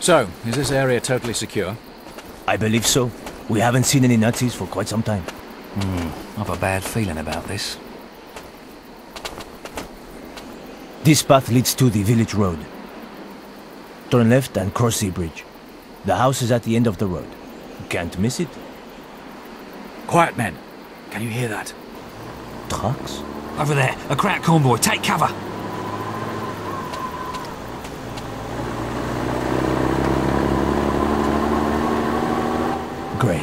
So, is this area totally secure? I believe so. We haven't seen any Nazis for quite some time. Hmm, I've a bad feeling about this. This path leads to the village road. Turn left and cross the bridge. The house is at the end of the road. Can't miss it. Quiet, men. Can you hear that? Trucks? Over there, a Kraut convoy. Take cover. Great.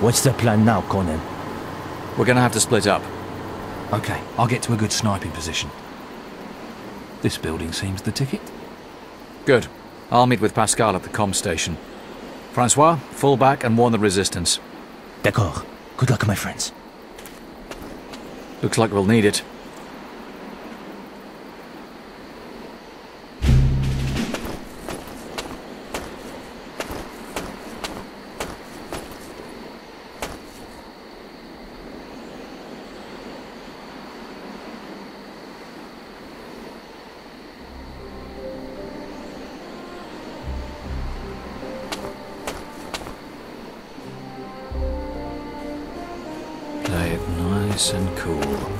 What's the plan now, Conan? We're gonna have to split up. Okay, I'll get to a good sniping position. This building seems the ticket. Good. I'll meet with Pascal at the com station. Francois, fall back and warn the resistance. D'accord. Good luck, my friends. Looks like we'll need it. Nice and cool.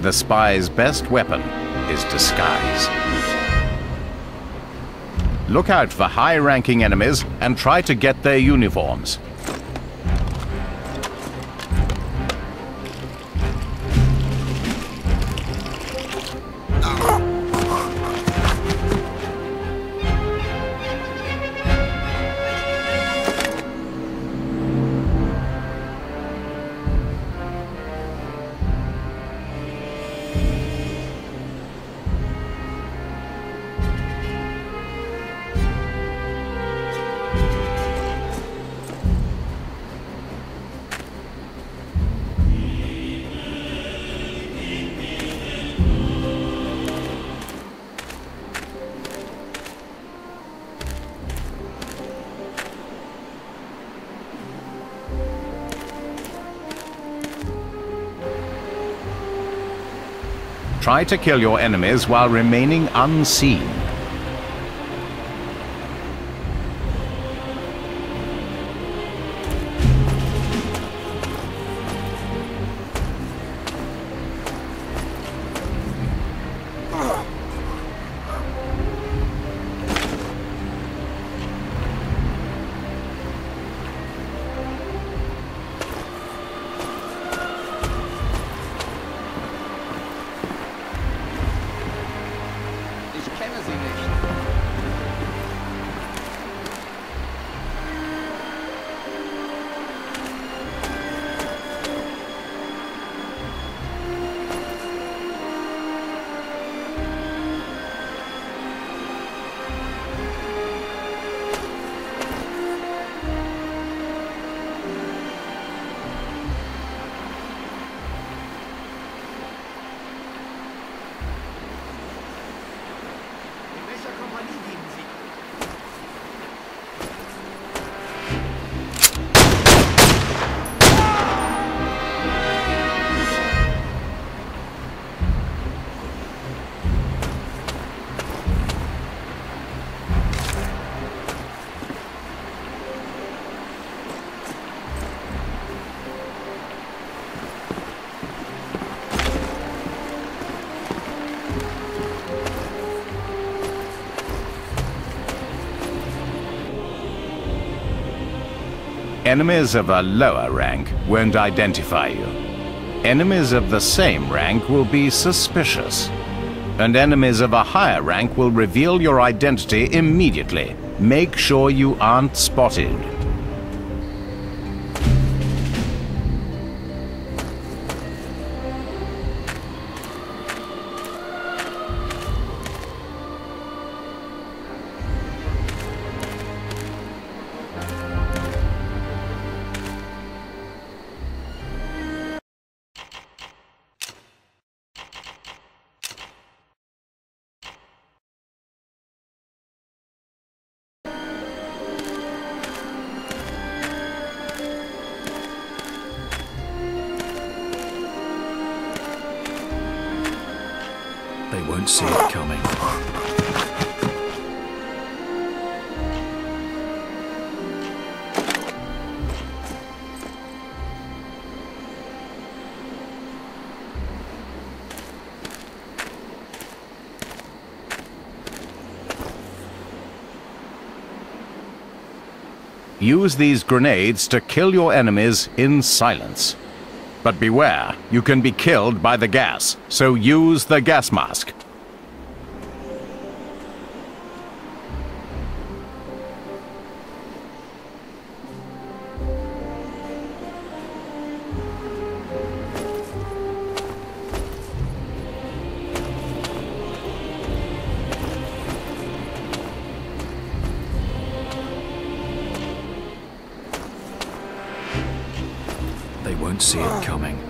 The spy's best weapon is disguise. Look out for high-ranking enemies and try to get their uniforms. Try to kill your enemies while remaining unseen. Ich kenne sie nicht. Enemies of a lower rank won't identify you. Enemies of the same rank will be suspicious. And enemies of a higher rank will reveal your identity immediately. Make sure you aren't spotted. See it coming. Use these grenades to kill your enemies in silence. But beware, you can be killed by the gas, so use the gas mask. Won't see it coming.